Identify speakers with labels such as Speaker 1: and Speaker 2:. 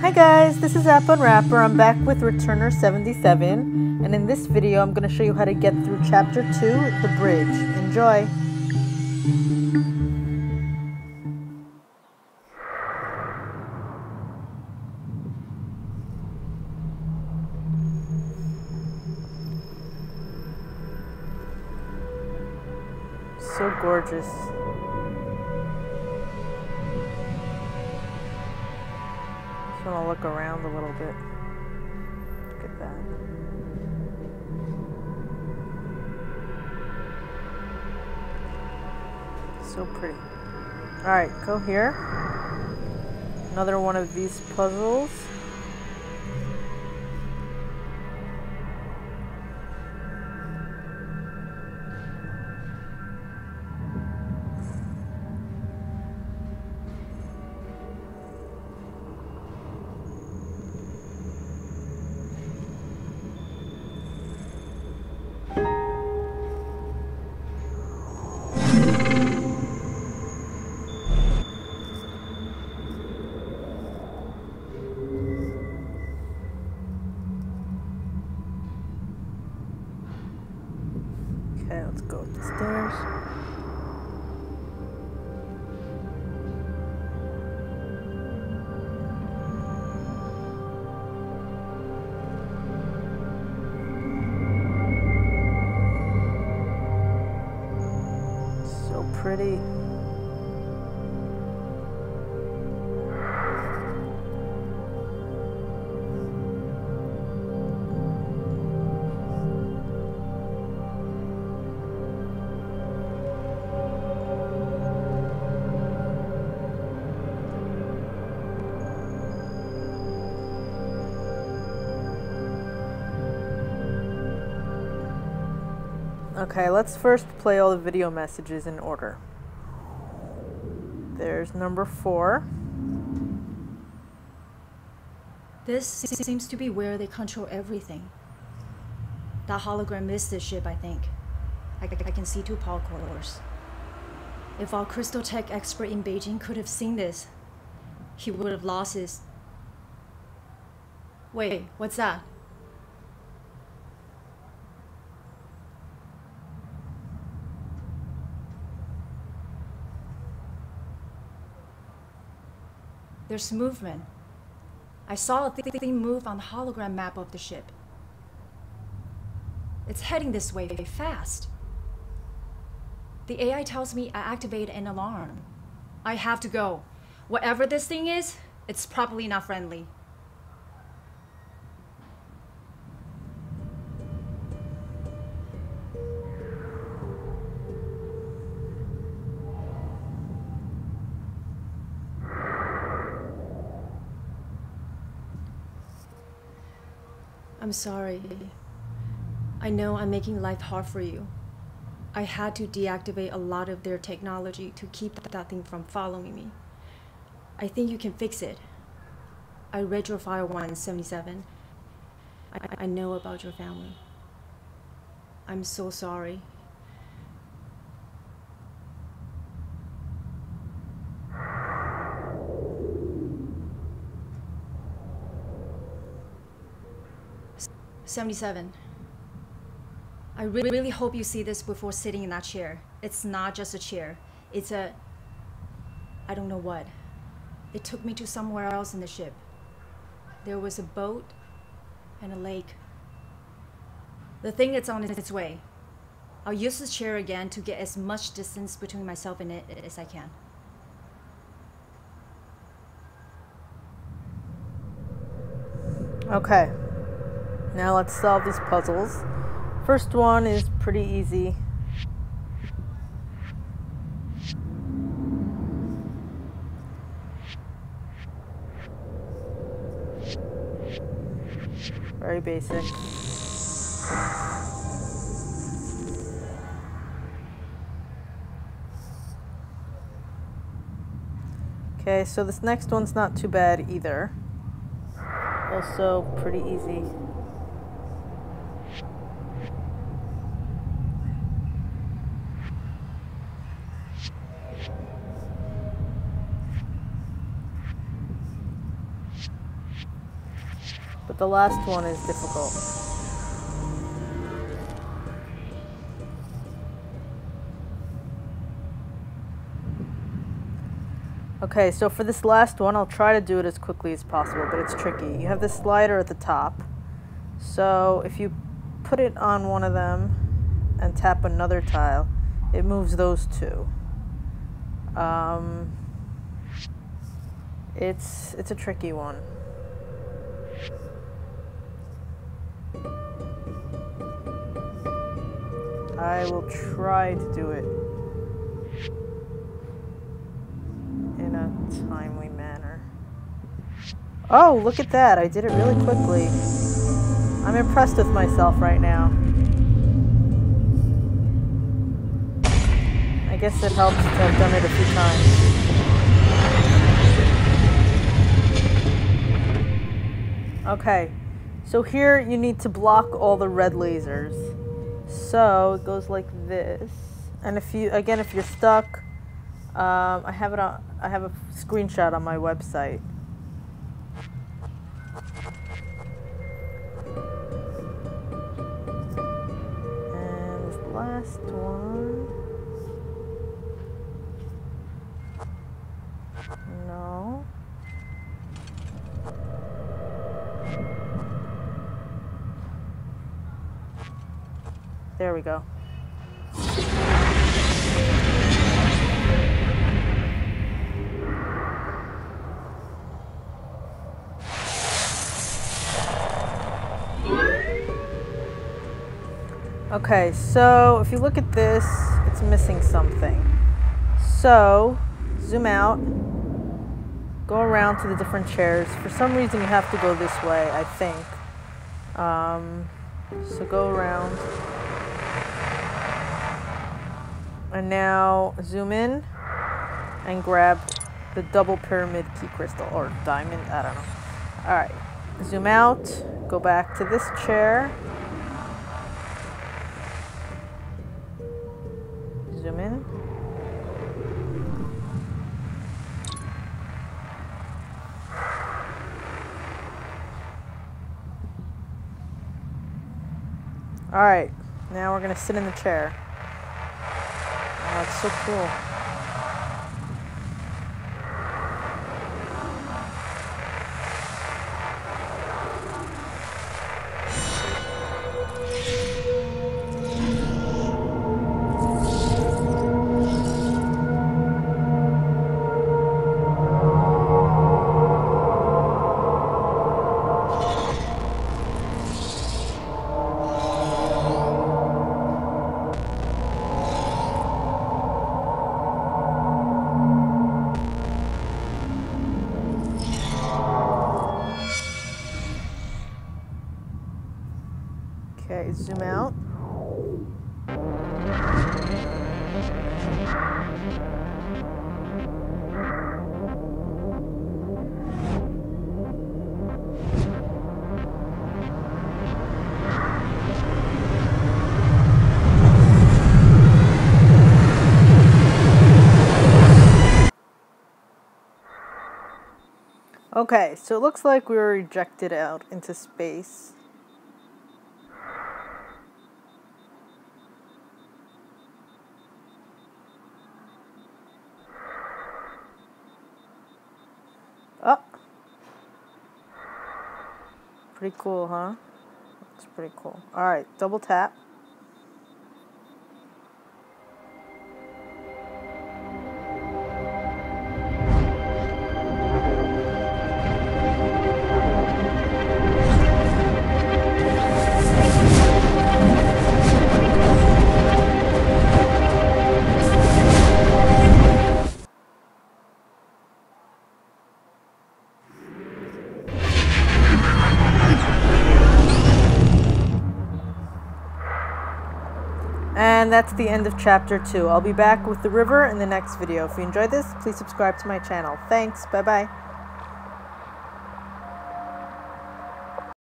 Speaker 1: Hi guys, this is App Unwrapper. I'm back with Returner 77, and in this video I'm going to show you how to get through Chapter 2, The Bridge. Enjoy! So gorgeous. To look around a little bit. Look at that. So pretty. Alright, go here. Another one of these puzzles. Okay, let's go up the stairs. So pretty. Okay, let's first play all the video messages in order. There's number four.
Speaker 2: This seems to be where they control everything. That hologram is the ship, I think. I, I can see two power corridors. If our crystal tech expert in Beijing could have seen this, he would have lost his. Wait, what's that? There's movement. I saw a th- thing move on the hologram map of the ship. It's heading this way very fast. The AI tells me I activate an alarm. I have to go. Whatever this thing is, it's probably not friendly. I'm sorry. I know I'm making life hard for you. I had to deactivate a lot of their technology to keep that thing from following me. I think you can fix it. I read your file 177. I, I know about your family. I'm so sorry. 77. I re- really hope you see this before sitting in that chair. It's not just a chair, it's a. I don't know what. It took me to somewhere else in the ship. There was a boat and a lake. The thing that's on its way. I'll use this chair again to get as much distance between myself and it as I can.
Speaker 1: Okay, now let's solve these puzzles. First one is pretty easy. Very basic. Okay, so this next one's not too bad either. Also pretty easy. The last one is difficult. Okay, so for this last one, I'll try to do it as quickly as possible, but it's tricky. You have this slider at the top. So if you put it on one of them and tap another tile, it moves those two. Um, it's, it's a tricky one. I will try to do it in a timely manner. Oh, look at that. I did it really quickly. I'm impressed with myself right now. I guess it helps to have done it a few times. Okay, so here you need to block all the red lasers. So it goes like this. And if you, again, if you're stuck, um, I have it on, I have a screenshot on my website. And this last one. There we go. Okay, so if you look at this, it's missing something. So, zoom out, go around to the different chairs. For some reason, you have to go this way, I think. Um, so go around. And now zoom in and grab the double pyramid key crystal or diamond, I don't know. All right, zoom out, go back to this chair. Zoom in. All right, now we're gonna sit in the chair. It's so cool. Okay, zoom out. Okay, so it looks like we were ejected out into space. Oh. Pretty cool, huh? Looks pretty cool. All right, double tap. And that's the end of chapter two. I'll be back with the river in the next video. If you enjoyed this, please subscribe to my channel. Thanks. Bye bye.